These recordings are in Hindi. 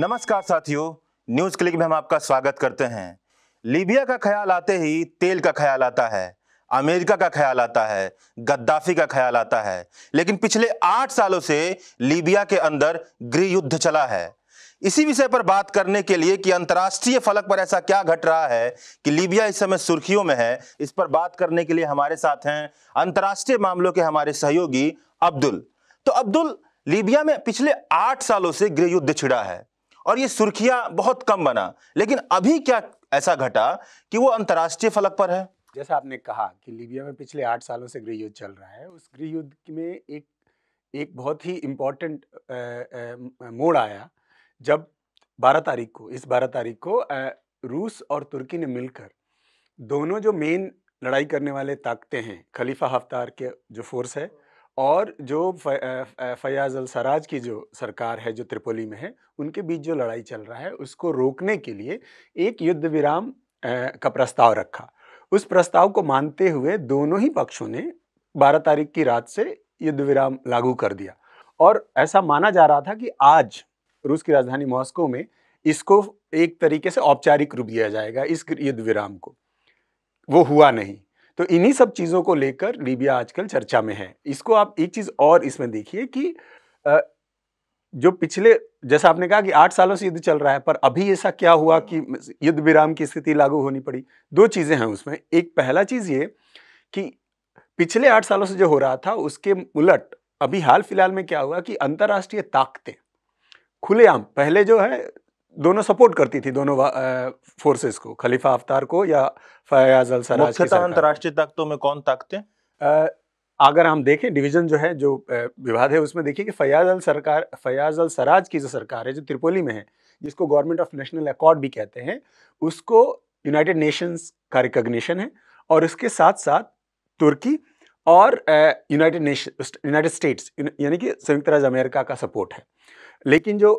नमस्कार साथियों, न्यूज़ क्लिक में हम आपका स्वागत करते हैं। लीबिया का ख्याल आते ही तेल का ख्याल आता है, अमेरिका का ख्याल आता है, गद्दाफी का ख्याल आता है। लेकिन पिछले आठ सालों से लीबिया के अंदर गृह युद्ध चला है। इसी विषय पर बात करने के लिए कि अंतर्राष्ट्रीय फलक पर ऐसा क्या घट रहा है कि लीबिया इस समय सुर्खियों में है, इस पर बात करने के लिए हमारे साथ हैं अंतर्राष्ट्रीय मामलों के हमारे सहयोगी अब्दुल। तो अब्दुल, लीबिया में पिछले आठ सालों से गृह युद्ध छिड़ा है। और ये सुर्खियाँ बहुत कम बना। लेकिन अभी क्या ऐसा घटा कि वो अंतर्राष्ट्रीय फलक पर है? जैसा आपने कहा कि लीबिया में पिछले आठ सालों से गृह युद्ध चल रहा है उस गृह युद्ध में एक एक बहुत ही इम्पोर्टेंट मोड़ आया। जब 12 तारीख को इस 12 तारीख को अ, रूस और तुर्की ने मिलकर दोनों जो मेन लड़ाई करने वाले ताकतें हैं खलीफा हफ्तार के जो फोर्स है और जो फयाज अल सराज की जो सरकार है, जो त्रिपोली में है, उनके बीच जो लड़ाई चल रहा है, उसको रोकने के लिए एक युद्ध विराम का प्रस्ताव रखा। उस प्रस्ताव को मानते हुए दोनों ही पक्षों ने 12 तारीख की रात से युद्ध विराम लागू कर दिया। और ऐसा माना जा रहा था कि आज रूस की राजधानी मॉस्को में इसको एक तरीके से औपचारिक रूप दिया जाएगा, इस युद्ध विराम को। वो हुआ नहीं। तो इन्हीं सब चीज़ों को लेकर लीबिया आजकल चर्चा में है। इसको आप एक चीज़ और इसमें देखिए कि जो पिछले, जैसा आपने कहा कि आठ सालों से युद्ध चल रहा है, पर अभी ऐसा क्या हुआ कि युद्ध विराम की स्थिति लागू होनी पड़ी? दो चीज़ें हैं उसमें। एक पहला चीज़ ये कि पिछले आठ सालों से जो हो रहा था, उसके उलट अभी हाल फ़िलहाल में क्या हुआ कि अंतर्राष्ट्रीय ताकतें खुलेआम, पहले जो है दोनों सपोर्ट करती थी दोनों फोर्सेस को खलीफा अफ्तार को या फयाज अल सराज की मुख्यतः। अंतर्राष्ट्रीय ताकतों में कौन ताकतें अगर हम देखें डिवीज़न जो है जो विवाद है उसमें देखिए कि फयाज अल सरकार फयाज अल सराज की जो सरकार है जो त्रिपोली में है जिसको गवर्नमेंट ऑफ़ नेशनल अकॉर्ड भी कहते हैं उसको यूनाइटेड नेशंस का रिकॉग्निशन है और उसके साथ साथ तुर्की और यूनाइटेड नेशन यूनाइटेड स्टेट्स यानी कि संयुक्त राज्य अमेरिका का सपोर्ट है लेकिन जो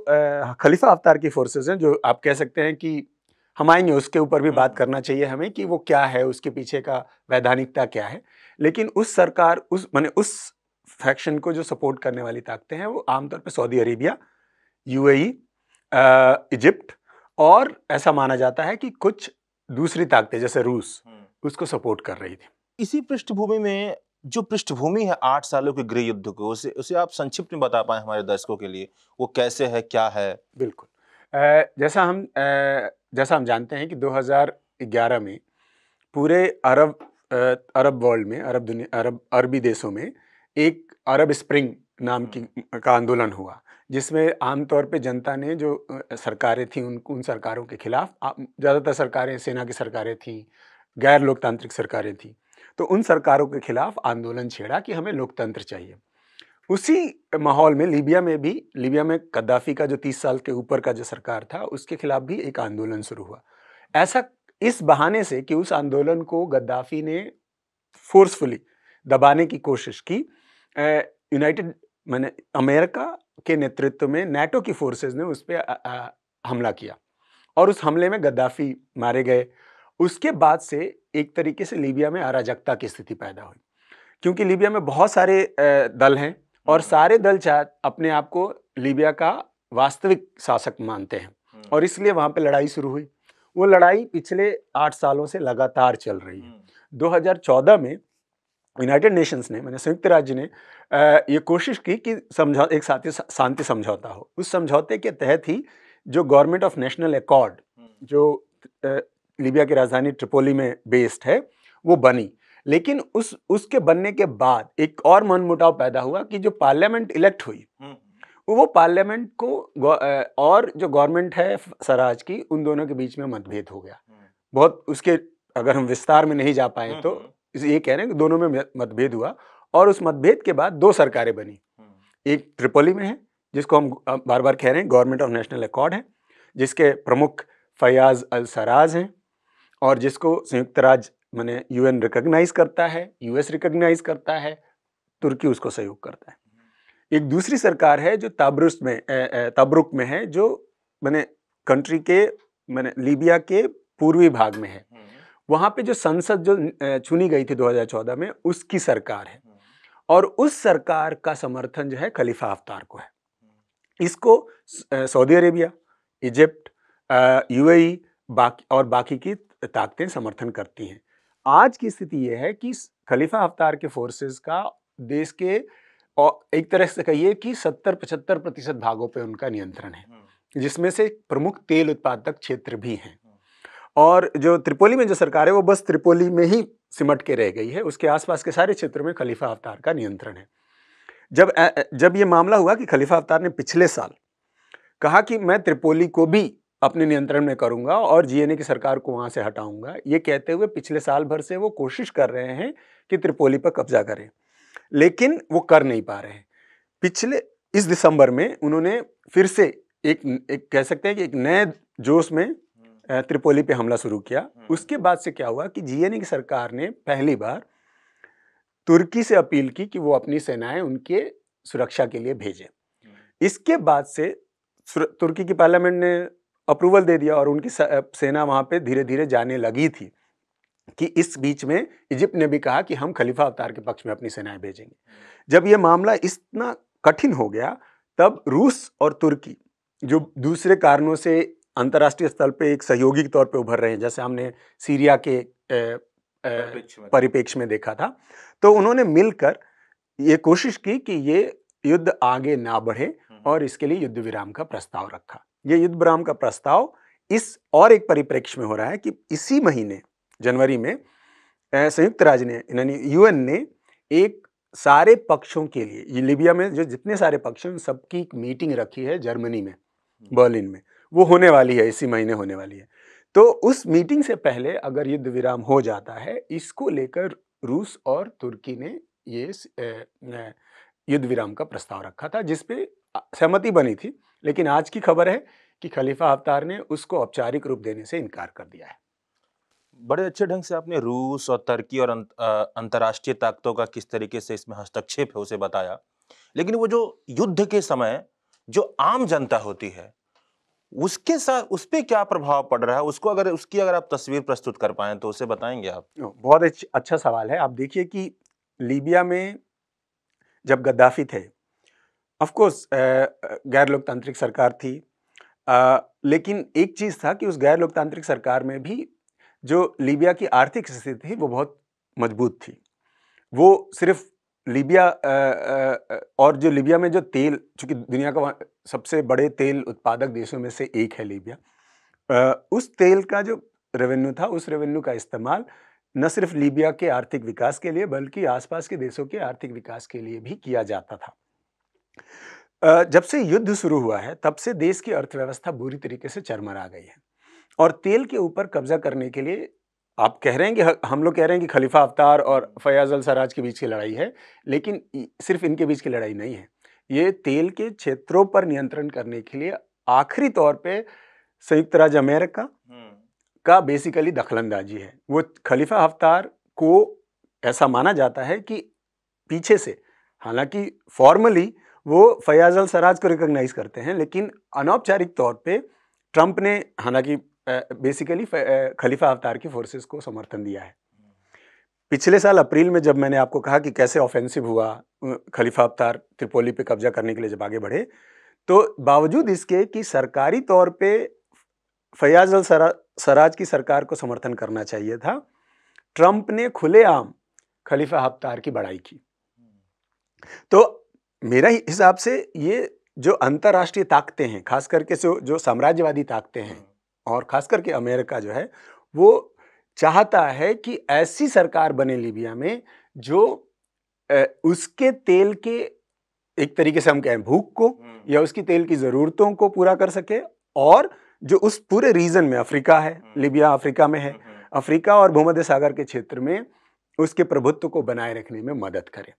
खलीफा अवतार की फोर्सेस हैं जो आप कह सकते हैं कि हम आएँगे उसके ऊपर भी बात। करना चाहिए हमें कि वो क्या है उसके पीछे का वैधानिकता क्या है। लेकिन उस सरकार उस मैंने उस फैक्शन को जो सपोर्ट करने वाली ताकतें हैं वो आमतौर पर सऊदी अरेबिया यूएई इजिप्ट और ऐसा माना जाता है कि कुछ दूसरी ताकतें जैसे रूस उसको सपोर्ट कर रही थी। इसी पृष्ठभूमि में जो पृष्ठभूमि है आठ सालों के गृह युद्ध को, उसे उसे आप संक्षिप्त में बता पाए हमारे दर्शकों के लिए, वो कैसे है, क्या है? बिल्कुल। जैसा हम जैसा हम जानते हैं कि 2011 में पूरे अरब अरब वर्ल्ड में, अरब दुनिया, अरब, अरबी देशों में एक अरब स्प्रिंग नाम की, का आंदोलन हुआ, जिसमें आमतौर पे जनता ने जो सरकारें थीं, उन उन सरकारों के खिलाफ ज़्यादातर सरकारें, सेना की सरकारें थीं, गैर लोकतांत्रिक सरकारें थीं तो उन सरकारों के खिलाफ आंदोलन छेड़ा कि हमें लोकतंत्र चाहिए। उसी माहौल में लीबिया में भी, लीबिया में कद्दाफी का जो तीस साल के ऊपर का जो सरकार था, उसके खिलाफ भी एक आंदोलन शुरू हुआ। ऐसा इस बहाने से कि उस आंदोलन को गद्दाफी ने फोर्सफुली दबाने की कोशिश की। यूनाइटेड मैंने अमेरिका के नेतृत्व में नेटो की फोर्सेस ने उस पर हमला किया। और उस हमले में गद्दाफी मारे गए। उसके बाद से एक तरीके से लीबिया में अराजकता की स्थिति पैदा हुई। क्योंकि लीबिया में बहुत सारे दल हैं और सारे दल चाह अपने आप को लीबिया का वास्तविक शासक मानते हैं और इसलिए वहाँ पे लड़ाई शुरू हुई। वो लड़ाई पिछले आठ सालों से लगातार चल रही है। 2014 में यूनाइटेड नेशंस ने मैंने संयुक्त राज्य ने ये कोशिश की कि समझौ एक साथी शांति समझौता हो। उस समझौते के तहत ही जो गवर्नमेंट ऑफ़ नेशनल अकॉर्ड जो लीबिया की राजधानी ट्रिपोली में बेस्ड है वो बनी। लेकिन उस उसके बनने के बाद एक और मनमुटाव पैदा हुआ कि जो पार्लियामेंट इलेक्ट हुई वो पार्लियामेंट को और जो गवर्नमेंट है सराज की उन दोनों के बीच में मतभेद हो गया। बहुत उसके अगर हम विस्तार में नहीं जा पाए तो ये कह रहे हैं कि दोनों में मतभेद हुआ और उस मतभेद के बाद दो सरकारें बनी। एक ट्रिपोली में है जिसको हम बार बार कह रहे हैं गवर्नमेंट ऑफ़ नेशनल अकॉर्ड है जिसके प्रमुख फयाज अल सराज हैं और जिसको संयुक्त राज्य माने यूएन रिकॉग्नाइज करता है यूएस रिकॉग्नाइज करता है तुर्की उसको सहयोग करता है। एक दूसरी सरकार है जो ताब्रुस में अ, में है जो मैंने कंट्री के मैंने लीबिया के पूर्वी भाग में है। वहाँ पे जो संसद जो चुनी गई थी 2014 में उसकी सरकार है। और उस सरकार का समर्थन जो है खलीफा हफ्तार को है। इसको सऊदी अरेबिया इजिप्ट यूएई बाकी और बाकी की ताकतें समर्थन करती हैं आज की स्थिति यह है कि खलीफा हफ्तार के फोर्सेस का देश के और एक तरह से कहिए कि 70-75 प्रतिशत भागों पे उनका नियंत्रण है। जिसमें से प्रमुख तेल उत्पादक क्षेत्र भी हैं। और जो त्रिपोली में जो सरकार है वो बस त्रिपोली में ही सिमट के रह गई है उसके आसपास के सारे क्षेत्रों में खलीफा अवतार का नियंत्रण है जब जब ये मामला हुआ कि खलीफा अवतार ने पिछले साल कहा कि मैं त्रिपोली को भी अपने नियंत्रण में करूँगा और जीएनए की सरकार को वहाँ से हटाऊँगा ये कहते हुए पिछले साल भर से वो कोशिश कर रहे हैं कि त्रिपोली पर कब्जा करें लेकिन वो कर नहीं पा रहे हैं पिछले इस दिसंबर में उन्होंने फिर से एक, एक कह सकते हैं कि एक नए जोश में हम्म। त्रिपोली पे हमला शुरू किया हम्म। उसके बाद से क्या हुआ कि जीएनए की सरकार ने पहली बार तुर्की से अपील की कि वो अपनी सेनाएँ उनके सुरक्षा के लिए भेजें हम्म। इसके बाद से तुर्की की पार्लियामेंट ने अप्रूवल दे दिया और उनकी सेना वहाँ पे धीरे धीरे जाने लगी थी कि इस बीच में इजिप्ट ने भी कहा कि हम खलीफा अवतार के पक्ष में अपनी सेनाएँ भेजेंगे। जब ये मामला इतना कठिन हो गया तब रूस और तुर्की जो दूसरे कारणों से अंतर्राष्ट्रीय स्तर पे एक सहयोगी के तौर पे उभर रहे हैं जैसे हमने सीरिया के परिप्रेक्ष्य में देखा था तो उन्होंने मिलकर ये कोशिश की कि ये युद्ध आगे ना बढ़े हम्म। और इसके लिए युद्ध विराम का प्रस्ताव रखा। ये युद्ध विराम का प्रस्ताव इस और एक परिप्रेक्ष्य में हो रहा है कि इसी महीने जनवरी में संयुक्त राज्य ने यानी यूएन ने एक सारे पक्षों के लिए ये लिबिया में जो जितने सारे पक्ष हैं उन सबकी एक मीटिंग रखी है जर्मनी में हम्म। बर्लिन में वो होने वाली है इसी महीने होने वाली है तो उस मीटिंग से पहले अगर युद्ध विराम हो जाता है इसको लेकर रूस और तुर्की ने ये युद्ध विराम का प्रस्ताव रखा था जिसपे सहमति बनी थी लेकिन आज की खबर है कि खलीफा अवतार ने उसको औपचारिक रूप देने से इनकार कर दिया है। बड़े अच्छे ढंग से आपने रूस और तुर्की और अंतर्राष्ट्रीय ताकतों का किस तरीके से इसमें हस्तक्षेप है उसे बताया। लेकिन वो जो युद्ध के समय जो आम जनता होती है उसके साथ उस पर क्या प्रभाव पड़ रहा है? उसको अगर उसकी अगर आप तस्वीर प्रस्तुत कर पाए तो उसे बताएँगे आप। बहुत अच्छा सवाल है। आप देखिए कि लीबिया में जब गद्दाफी थे ऑफकोर्स गैर लोकतांत्रिक सरकार थी। आ, लेकिन एक चीज़ था कि उस गैर लोकतांत्रिक सरकार में भी जो लीबिया की आर्थिक स्थिति थी वो बहुत मज़बूत थी। वो सिर्फ़ लीबिया और जो लीबिया में जो तेल चूँकि दुनिया का सबसे बड़े तेल उत्पादक देशों में से एक है लीबिया उस तेल का जो रेवेन्यू था उस रेवेन्यू का इस्तेमाल न सिर्फ़ लीबिया के आर्थिक विकास के लिए बल्कि आसपास के देशों के आर्थिक विकास के लिए भी किया जाता था। जब से युद्ध शुरू हुआ है तब से देश की अर्थव्यवस्था बुरी तरीके से चरमरा गई है। और तेल के ऊपर कब्जा करने के लिए आप कह रहे हैं कि हम लोग कह रहे हैं कि खलीफा अवतार और फयाज अल सराज के बीच की लड़ाई है लेकिन सिर्फ़ इनके बीच की लड़ाई नहीं है। ये तेल के क्षेत्रों पर नियंत्रण करने के लिए आखिरी तौर पे संयुक्त राज्य अमेरिका हम्म। का बेसिकली दखलंदाजी है। वो खलीफा हफ्तार को ऐसा माना जाता है कि पीछे से हालाँकि फॉर्मली वो फयाज अल सराज को रिकॉग्नाइज करते हैं लेकिन अनौपचारिक तौर पे ट्रंप ने हालाँकि बेसिकली खलीफा अवतार की फोर्सेस को समर्थन दिया है। पिछले साल अप्रैल में जब मैंने आपको कहा कि कैसे ऑफेंसिव हुआ खलीफा अवतार त्रिपोली पे कब्जा करने के लिए जब आगे बढ़े तो बावजूद इसके कि सरकारी तौर पे फयाज अल सरा, सराज की सरकार को समर्थन करना चाहिए था ट्रंप ने खुलेआम खलीफा हफ्तार की बड़ाई की। तो मेरा हिसाब से ये जो अंतर्राष्ट्रीय ताकतें हैं खास करके जो जो साम्राज्यवादी ताकतें हैं और खास करके अमेरिका जो है वो चाहता है कि ऐसी सरकार बने लीबिया में जो उसके तेल के एक तरीके से हम कहें भूख को हम्म। या उसकी तेल की ज़रूरतों को पूरा कर सके और जो उस पूरे रीजन में अफ्रीका है हम्म। लीबिया अफ्रीका में है हम्म, अफ्रीका और भूमध्य सागर के क्षेत्र में उसके प्रभुत्व को बनाए रखने में मदद करे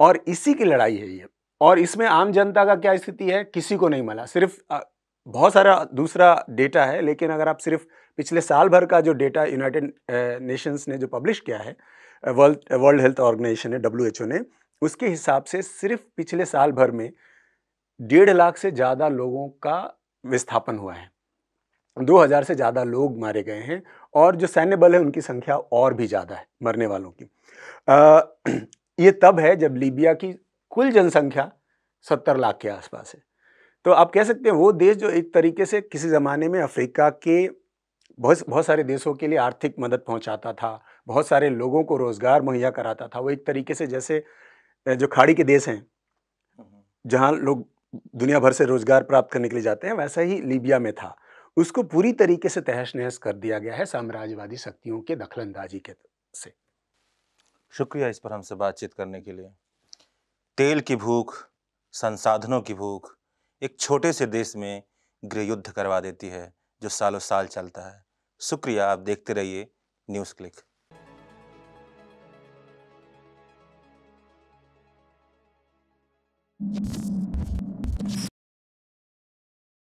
और इसी की लड़ाई है ये। और इसमें आम जनता का क्या स्थिति है? किसी को नहीं मिला। सिर्फ़ बहुत सारा दूसरा डेटा है, लेकिन अगर आप सिर्फ़ पिछले साल भर का जो डेटा यूनाइटेड नेशंस ने जो पब्लिश किया है वर्ल्ड वर्ल्ड हेल्थ ऑर्गेनाइजेशन ने डब्ल्यू ने, उसके हिसाब से सिर्फ़ पिछले साल भर में डेढ़ लाख से ज़्यादा लोगों का विस्थापन हुआ है। दो हज़ार से ज़्यादा लोग मारे गए हैं और जो सैन्य बल है उनकी संख्या और भी ज़्यादा है, मरने वालों की। ये तब है जब लीबिया की कुल जनसंख्या सत्तर लाख के आसपास है। तो आप कह सकते हैं वो देश जो एक तरीके से किसी ज़माने में अफ्रीका के बहुत बहुत सारे देशों के लिए आर्थिक मदद पहुंचाता था, बहुत सारे लोगों को रोज़गार मुहैया कराता था, वो एक तरीके से जैसे जो खाड़ी के देश हैं, जहाँ लोग दुनिया भर से रोज़गार प्राप्त करने के लिए जाते हैं, वैसा ही लीबिया में था। उसको पूरी तरीके से तहस नहस कर दिया गया है साम्राज्यवादी शक्तियों के दखलंदाजी के से। शुक्रिया इस पर हमसे बातचीत करने के लिए। तेल की भूख, संसाधनों की भूख, एक छोटे से देश में गृह युद्ध करवा देती है, जो सालों साल चलता है। शुक्रिया, आप देखते रहिए न्यूज़ क्लिक। you